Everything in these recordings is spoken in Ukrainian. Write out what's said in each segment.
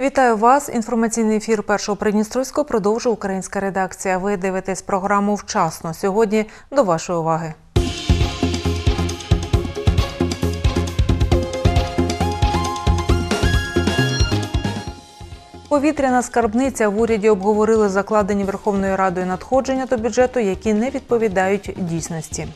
Вітаю вас. Інформаційний ефір першого Придністровського продовжує українська редакція. Ви дивитесь програму вчасно. Сьогодні до вашої уваги. Повітряна скарбниця в уряді обговорили закладені Верховною Радою надходження до бюджету, які не відповідають дійсності.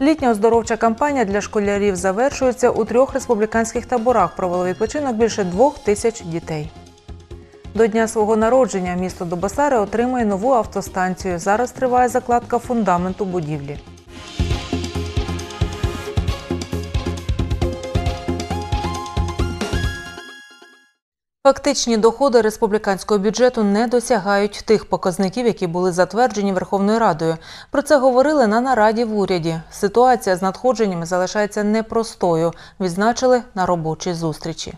Літня оздоровча кампанія для школярів завершується у трьох республіканських таборах. Провело відпочинок більше двох тисяч дітей. До дня свого народження місто Дубасари отримує нову автостанцію. Зараз триває закладка фундаменту будівлі. Фактичні доходи республіканського бюджету не досягають тих показників, які були затверджені Верховною Радою. Про це говорили на нараді в уряді. Ситуація з надходженнями залишається непростою. Відзначили на робочій зустрічі.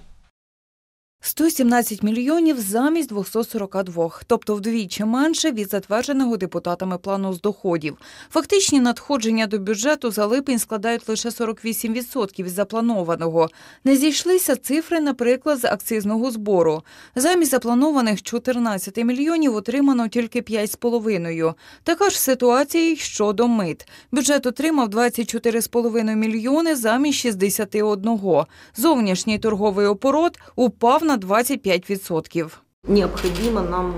117 мільйонів замість 242, тобто вдвічі менше від затвердженого депутатами плану з доходів. Фактичні надходження до бюджету за липень складають лише 48% від запланованого. Не зійшлися цифри, наприклад, з акцизного збору. Замість запланованих 14 мільйонів отримано тільки 5,5. Така ж ситуація й щодо мит. Бюджет отримав 24,5 мільйони замість 61. Зовнішній торговий оборот упав на 25%. Необхідно нам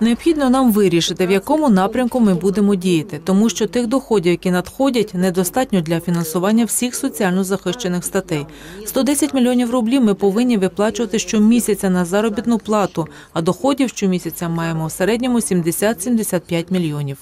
Необхідно нам вирішити, в якому напрямку ми будемо діяти, тому що тих доходів, які надходять, недостатньо для фінансування всіх соціально захищених статей. 110 мільйонів рублів ми повинні виплачувати щомісяця на заробітну плату, а доходів щомісяця маємо в середньому 70-75 мільйонів.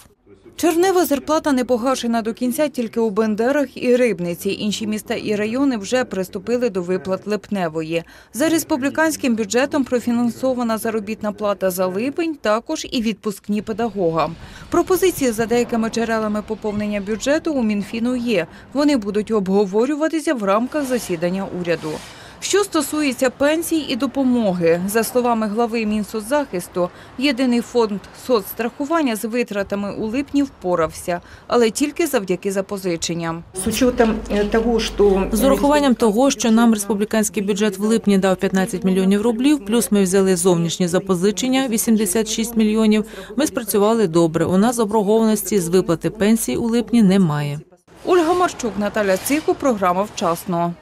Чернева зарплата не погашена до кінця тільки у Бендерах і Рибниці. Інші міста і райони вже приступили до виплат липневої. За республіканським бюджетом профінансована заробітна плата за липень, також і відпускні педагогам. Пропозиції за деякими джерелами поповнення бюджету у Мінфіну є. Вони будуть обговорюватися в рамках засідання уряду. Що стосується пенсій і допомоги, за словами глави Мінсоцзахисту, єдиний фонд соцстрахування з витратами у липні впорався, але тільки завдяки запозиченням. з е, З урахуванням того, що нам республіканський бюджет в липні дав 15 мільйонів рублів, плюс ми взяли зовнішні запозичення 86 мільйонів. Ми спрацювали добре. У нас оборгованості з виплати пенсій у липні немає. Ольга Марчук, Наталя Цику, програма «Вчасно».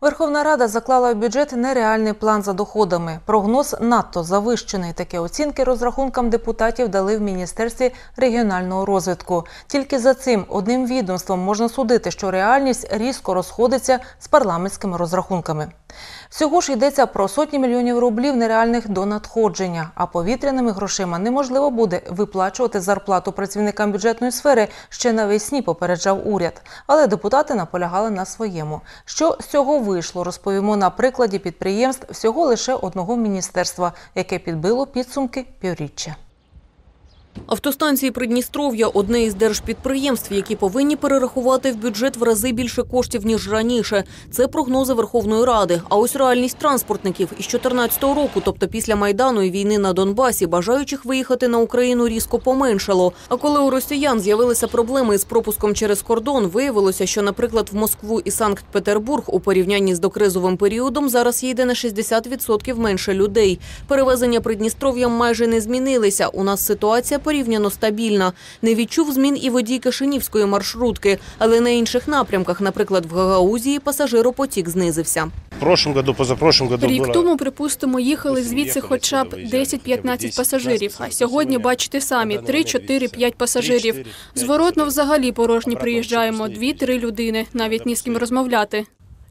Верховна Рада заклала в бюджет нереальний план за доходами. Прогноз надто завищений. Такі оцінки розрахункам депутатів дали в міністерстві регіонального розвитку. Тільки за цим одним відомством можна судити, що реальність різко розходиться з парламентськими розрахунками. Всього ж йдеться про сотні мільйонів рублів нереальних до надходження. А повітряними грошима неможливо буде виплачувати зарплату працівникам бюджетної сфери ще навесні, попереджав уряд. Але депутати наполягали на своєму. Що з цього вийшло, розповімо на прикладі підприємств всього лише одного міністерства, яке підбило підсумки півріччя. Автостанції Придністров'я одне із держпідприємств, які повинні перерахувати в бюджет в рази більше коштів ніж раніше. Це прогнози Верховної Ради. А ось реальність транспортників із 2014 року, тобто після майдану і війни на Донбасі, бажаючих виїхати на Україну різко поменшало. А коли у росіян з'явилися проблеми із пропуском через кордон, виявилося, що, наприклад, в Москву і Санкт-Петербург у порівнянні з докризовим періодом зараз їде на 60% менше людей. Перевезення Придністров'ям майже не змінилися. У нас ситуація порівняно стабільна. Не відчув змін і водій Кишинівської маршрутки, але на інших напрямках, наприклад, в Гагаузії, пасажиропотік знизився. Прошлом году, позапрошлом году Рік тому, припустимо, їхали звідси хоча б сюди, виїжджали 10-15 пасажирів. А сьогодні бачите самі Та, ну, 3-4-5 пасажирів. Зворотно взагалі порожні приїжджаємо. взагалі 2-3 людини, навіть ні з ким розмовляти.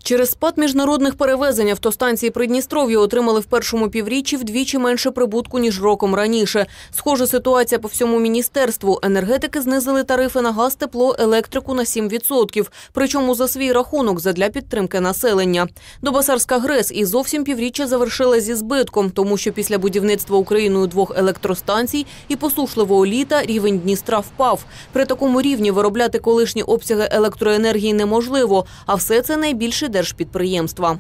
Через спад міжнародних перевезень автостанції Придністров'я отримали в першому півріччі вдвічі менше прибутку ніж роком раніше. Схожа ситуація по всьому міністерству. Енергетики знизили тарифи на газ, тепло, електрику на 7%, причому за свій рахунок задля підтримки населення. Добасарська ГРЕС і зовсім півріччя завершила зі збитком, тому що після будівництва Україною двох електростанцій і посушливого літа рівень Дністра впав. При такому рівні виробляти колишні обсяги електроенергії неможливо, а все це найбільше держпідприємства.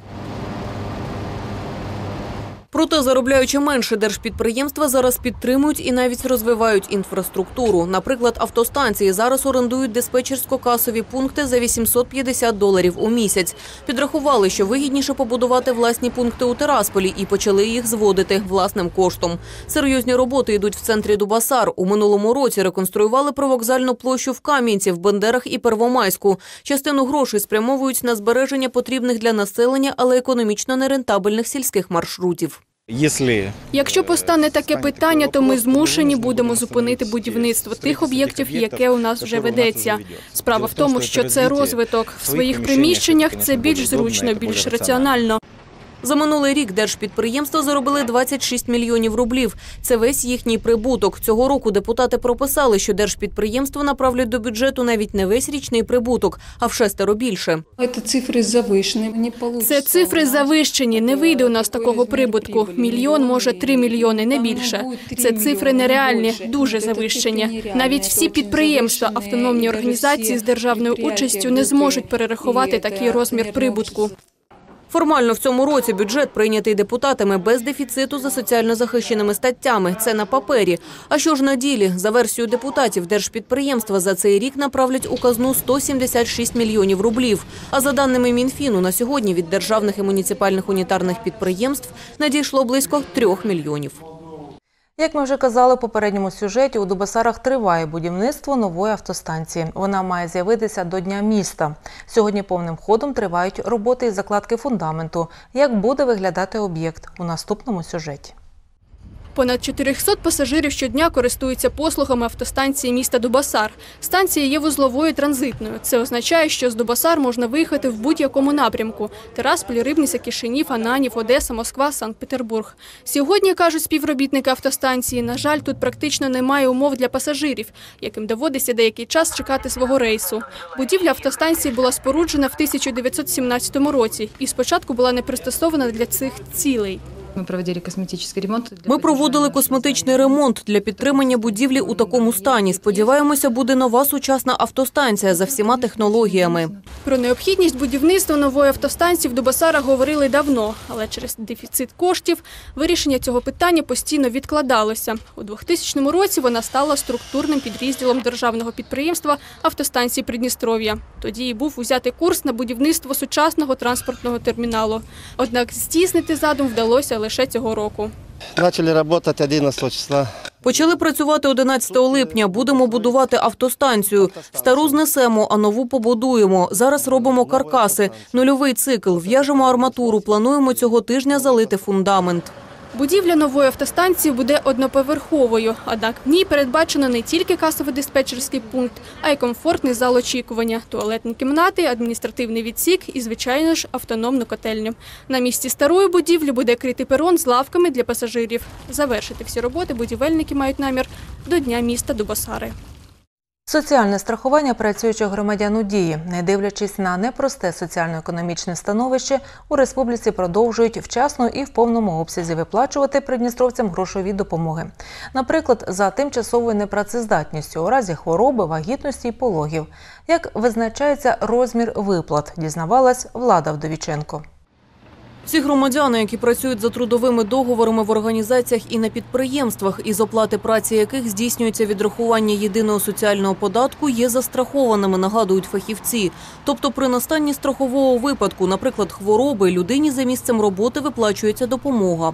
Проте, заробляючи менше, держпідприємства зараз підтримують і навіть розвивають інфраструктуру. Наприклад, автостанції зараз орендують диспетчерсько-касові пункти за 850 доларів у місяць. Підрахували, що вигідніше побудувати власні пункти у Терасполі і почали їх зводити власним коштом. Серйозні роботи йдуть в центрі Дубасар. У минулому році реконструювали привокзальну площу в Кам'янці, в Бендерах і Первомайську. Частину грошей спрямовують на збереження потрібних для населення, але економічно нерентабельних сільських маршрутів. Якщо постане таке питання, то ми змушені будемо зупинити будівництво тих об'єктів, яке у нас вже ведеться. Справа в тому, що це розвиток в своїх приміщеннях. Це більш зручно, більш раціонально. За минулий рік держпідприємства заробили 26 мільйонів рублів. Це весь їхній прибуток. Цього року депутати прописали, що держпідприємства направлять до бюджету навіть не весь річний прибуток, а в шестеро більше. Это цифры завышенные. Не получится Це цифри у нас завищені. Не вийде у нас такого прибутку. Мільйон, може, три мільйони, не більше. Це цифри нереальні, дуже завищені. Навіть всі підприємства, автономні організації з державною участю не зможуть перерахувати такий розмір прибутку. Формально в цьому році бюджет прийнятий депутатами без дефіциту за соціально захищеними статтями. Це на папері. А що ж на ділі? За версією депутатів, держпідприємства за цей рік направлять у казну 176 мільйонів рублів. А за даними Мінфіну, на сьогодні від державних і муніципальних унітарних підприємств надійшло близько трьох мільйонів. Як ми вже казали в попередньому сюжеті, у Дубасарах триває будівництво нової автостанції. Вона має з'явитися до Дня міста. Сьогодні повним ходом тривають роботи із закладки фундаменту. Як буде виглядати об'єкт у наступному сюжеті? Понад 400 пасажирів щодня користуються послугами автостанції міста Дубасар. Станція є вузловою транзитною. Це означає, що з Дубасар можна виїхати в будь-якому напрямку: Терасполь, Рибниця, Кишинів, Ананів, Одеса, Москва, Санкт-Петербург. Сьогодні кажуть співробітники автостанції. На жаль, тут практично немає умов для пасажирів, яким доводиться деякий час чекати свого рейсу. Будівля автостанції була споруджена в 1917 році і спочатку була не пристосована для цих цілей. Мы проводили косметический ремонт. Ми проводили косметичний ремонт для підтримання будівлі у такому стані. Сподіваємося, буде нова сучасна автостанція за всіма технологіями. Про необхідність будівництва нової автостанції в Дубасарах говорили давно, але через дефіцит коштів вирішення цього питання постійно відкладалося. У 2000 році вона стала структурним підрозділом державного підприємства автостанції Придністров'я. Тоді і був узятий курс на будівництво сучасного транспортного терміналу. Однак здійснити задум вдалося лише цього року. Почали працювати 11 числа. Почали працювати 11 липня. Будемо будувати автостанцію. Стару знесемо, а нову побудуємо. Зараз робимо каркаси, нульовий цикл, в'яжемо арматуру. Плануємо цього тижня залити фундамент. Будівля нової автостанції буде одноповерховою, однак в ній передбачено не тільки касово-диспетчерський пункт, а й комфортний зал очікування, туалетні кімнати, адміністративний відсік і, звичайно ж, автономну котельню. На місці старої будівлі буде критий перон з лавками для пасажирів. Завершити всі роботи будівельники мають намір до Дня міста Дубосари. Соціальне страхування працюючих громадян у дії, не дивлячись на непросте соціально-економічне становище, у республіці продовжують вчасно і в повному обсязі виплачувати придністровцям грошові допомоги. Наприклад, за тимчасовою непрацездатністю у разі хвороби, вагітності і пологів. Як визначається розмір виплат, дізнавалась Влада Вдовіченко. Всі громадяни, які працюють за трудовими договорами в організаціях і на підприємствах, із оплати праці яких здійснюється відрахування єдиного соціального податку, є застрахованими, нагадують фахівці. Тобто, при настанні страхового випадку, наприклад, хвороби, людині за місцем роботи виплачується допомога.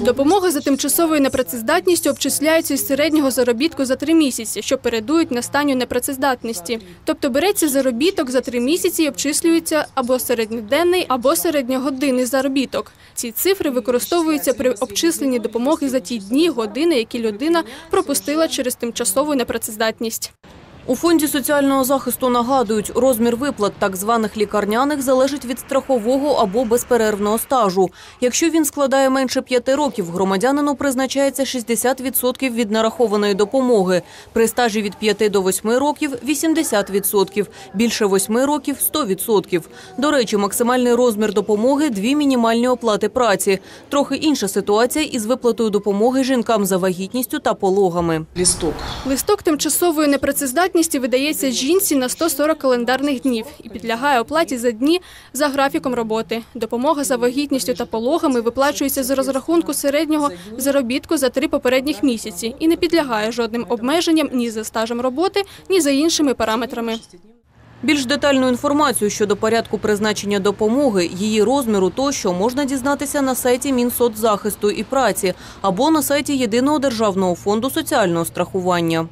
Допомога за тимчасовою непрацездатністю обчисляється із середнього заробітку за три місяці, що передують настанню непрацездатності. Тобто береться заробіток за три місяці і обчислюється або середньоденний, або середньогодинний заробіток. Ці цифри використовуються при обчисленні допомоги за ті дні, години, які людина пропустила через тимчасову непрацездатність. У фонді соціального захисту нагадують, розмір виплат так званих лікарняних залежить від страхового або безперервного стажу. Якщо він складає менше п'яти років, громадянину призначається 60% від нарахованої допомоги. При стажі від 5 до 8 років – 80%, більше 8 років – 100%. До речі, максимальний розмір допомоги – дві мінімальні оплати праці. Трохи інша ситуація із виплатою допомоги жінкам за вагітністю та пологами. Листок. Листок тимчасової непрацездатності інвалідність видається жінці на 140 календарних днів і підлягає оплаті за дні за графіком роботи. Допомога за вагітністю та пологами виплачується з розрахунку середнього заробітку за три попередніх місяці і не підлягає жодним обмеженням ні за стажем роботи, ні за іншими параметрами. Більш детальну інформацію щодо порядку призначення допомоги, її розміру тощо можна дізнатися на сайті Мінсоцзахисту і праці або на сайті Єдиного державного фонду соціального страхування.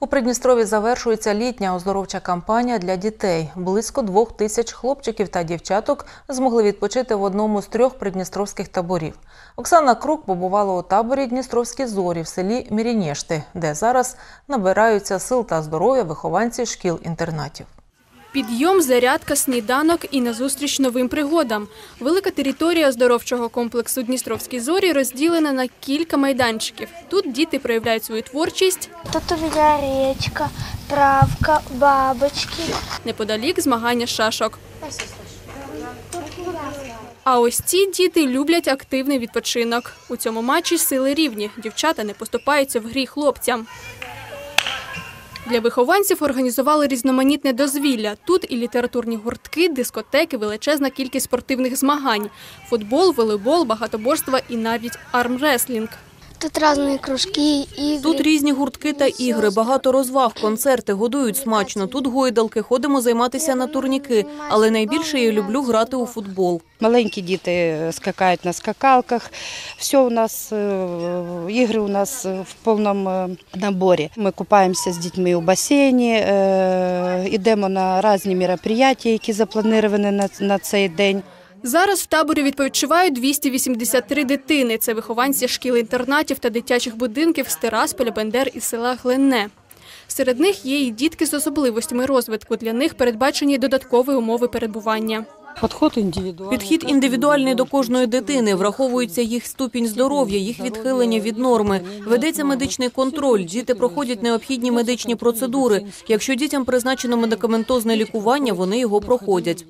У Придністрові завершується літня оздоровча кампанія для дітей. Близько двох тисяч хлопчиків та дівчаток змогли відпочити в одному з трьох придністровських таборів. Оксана Крук побувала у таборі Дністровські зорі в селі Мірінєшти, де зараз набираються сил та здоров'я вихованці шкіл-інтернатів. Підйом, зарядка, сніданок і назустріч новим пригодам. Велика територія оздоровчого комплексу Дністровські зорі розділена на кілька майданчиків. Тут діти проявляють свою творчість. Тут у меня речка, травка, бабочки. Неподалік змагання шашок. А ось ці діти люблять активний відпочинок. У цьому матчі сили рівні. Дівчата не поступаються в грі хлопцям. Для вихованців організували різноманітне дозвілля. Тут і літературні гуртки, дискотеки, величезна кількість спортивних змагань: футбол, волейбол, багатоборство і навіть армреслінг. Тут разные кружки, игры. Тут різні гуртки та ігри, багато розваг, концерти, годують смачно. Тут гойдалки, ходимо займатися на турніки. Але найбільше я люблю грати у футбол. Маленькі діти скакають на скакалках. Все у нас, е, ігри у нас в повному е, наборі. Ми купаємося з дітьми у басейні, е, йдемо на різні мероприятия, які заплановані на, на цей день. Зараз в таборі відпочивають 283 дитини. Це вихованці шкіл-інтернатів та дитячих будинків з Тирасполя, Бендер і села Гленне. Серед них є і дітки з особливостями розвитку. Для них передбачені додаткові умови перебування. Підхід індивідуальний до кожної дитини, враховується їх ступінь здоров'я, їх відхилення від норми. Ведеться медичний контроль. Діти проходять необхідні медичні процедури. Якщо дітям призначено медикаментозне лікування, вони його проходять.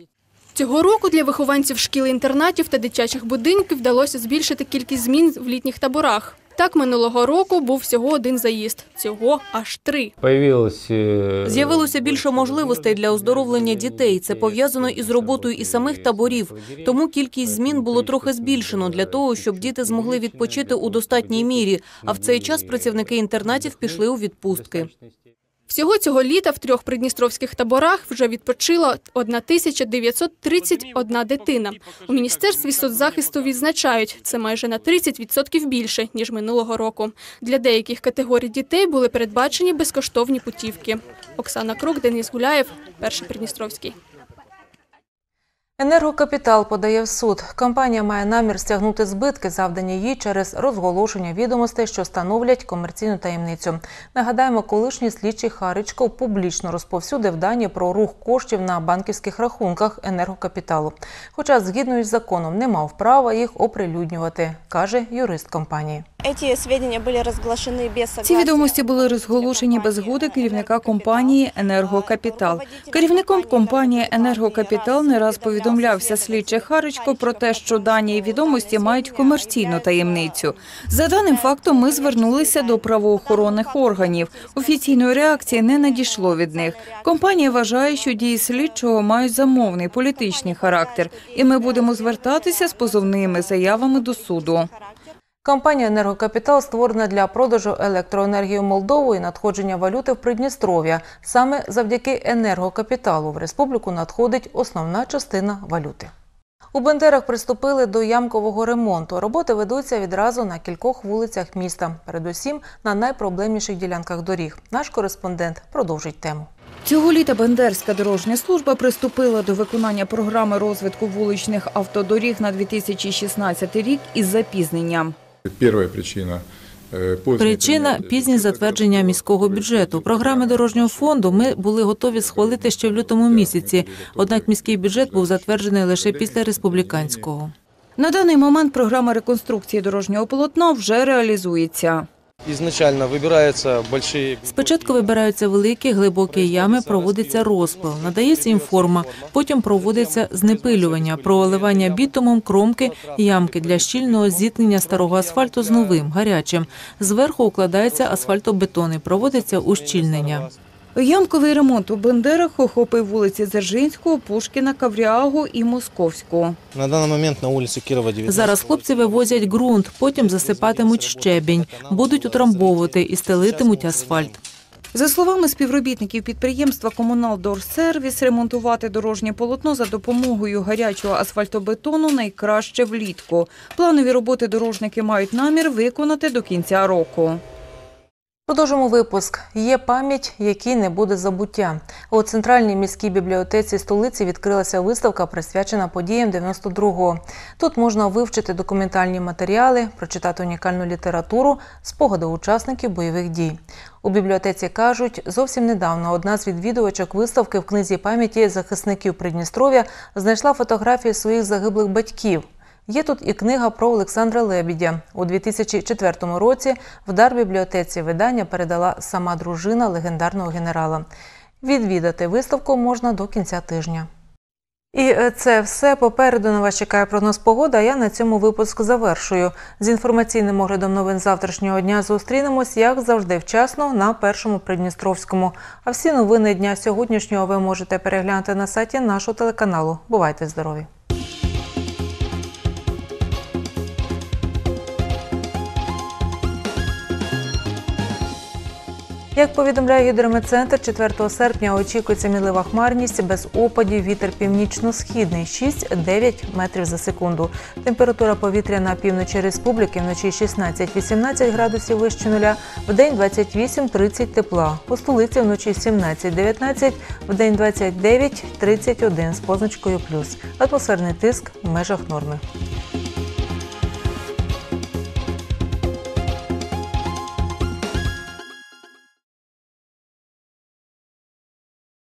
Цього року для вихованців шкіл-інтернатів та дитячих будинків вдалося збільшити кількість змін в літніх таборах. Так, минулого року був всього один заїзд. Цього аж три. З'явилося більше можливостей для оздоровлення дітей. Це пов'язано із роботою і самих таборів. Тому кількість змін було трохи збільшено для того, щоб діти змогли відпочити у достатній мірі. А в цей час працівники інтернатів пішли у відпустки. Всього цього літа в трьох придністровських таборах вже відпочила 1931 дитина. У Міністерстві соцзахисту відзначають, це майже на 30% більше, ніж минулого року. Для деяких категорій дітей були передбачені безкоштовні путівки. Оксана Крук, Денис Гуляєв, Перший Придністровський. Енергокапітал подає в суд. Компанія має намір стягнути збитки, завдані їй через розголошення відомостей, що становлять комерційну таємницю. Нагадаємо, колишній слідчий Харичко публічно розповсюдив дані про рух коштів на банківських рахунках енергокапіталу. Хоча, згідно із законом, не мав права їх оприлюднювати, каже юрист компанії. Ці відомості були розголошені без згоди керівника компанії «Енергокапітал». Керівником компанії «Енергокапітал» не раз повідомлявся слідчий Харичко про те, що дані і відомості мають комерційну таємницю. За даним фактом ми звернулися до правоохоронних органів. Офіційної реакції не надійшло від них. Компанія вважає, що дії слідчого мають замовний політичний характер, і ми будемо звертатися з позовними заявами до суду. Компанія «Енергокапітал» створена для продажу електроенергії в Молдову і надходження валюти в Придністров'я. Саме завдяки енергокапіталу в республіку надходить основна частина валюти. У Бендерах приступили до ямкового ремонту. Роботи ведуться відразу на кількох вулицях міста, передусім на найпроблемніших ділянках доріг. Наш кореспондент продовжить тему. Цього літа Бендерська дорожня служба приступила до виконання програми розвитку вуличних автодоріг на 2016 рік із запізненням. Перша причина Причина пізні затвердження міського бюджету. Програми дорожнього фонду ми були готові схвалити ще в лютому місяці. Однак міський бюджет був затверджений лише після республіканського. На даний момент програма реконструкції дорожнього полотна вже реалізується. Ізначально вибираються великі... Спочатку вибираються великі глибокі ями, проводиться розпил, надається їм форма, потім проводиться знепилювання, проливання бітумом кромки, ямки для щільного зіткнення старого асфальту з новим, гарячим. Зверху укладається асфальтобетон і проводиться ущільнення. Ямковий ремонт у Бендерах охопив вулиці Дзержинського, Пушкіна, Кавріагу і Московську. На данный момент на улице Кирова 19. Зараз хлопці вивозять ґрунт, потім засипатимуть щебінь, будуть утрамбовувати і стелитимуть асфальт. За словами співробітників підприємства «Комуналдорсервіс», ремонтувати дорожнє полотно за допомогою гарячого асфальтобетону найкраще влітку. Планові роботи дорожники мають намір виконати до кінця року. Продовжимо випуск. Є пам'ять, якій не буде забуття. У центральній міській бібліотеці столиці відкрилася виставка, присвячена подіям 92-го. Тут можна вивчити документальні матеріали, прочитати унікальну літературу, спогади учасників бойових дій. У бібліотеці кажуть, зовсім недавно одна з відвідувачок виставки в книзі пам'яті захисників Придністров'я знайшла фотографії своїх загиблих батьків. Є тут і книга про Олександра Лебідя. У 2004 році в дар бібліотеці видання передала сама дружина легендарного генерала. Відвідати виставку можна до кінця тижня. І е, це все. Попереду на вас чекає прогноз погоди, а я на цьому випуск завершую. З інформаційним оглядом новин завтрашнього дня зустрінемось, як завжди, вчасно на першому Придністровському. А всі новини дня сьогоднішнього ви можете переглянути на сайті нашого телеканалу. Бувайте здорові! Як повідомляє гідрометцентр, 4 серпня очікується мінлива хмарність без опадів. Вітер північно-східний 6-9 метрів за секунду. Температура повітря на півночі республіки вночі 16-18 градусів вище нуля, в день 28-30 тепла. У столиці вночі 17-19, в день 29-31 з позначкою плюс. Атмосферний тиск в межах норми.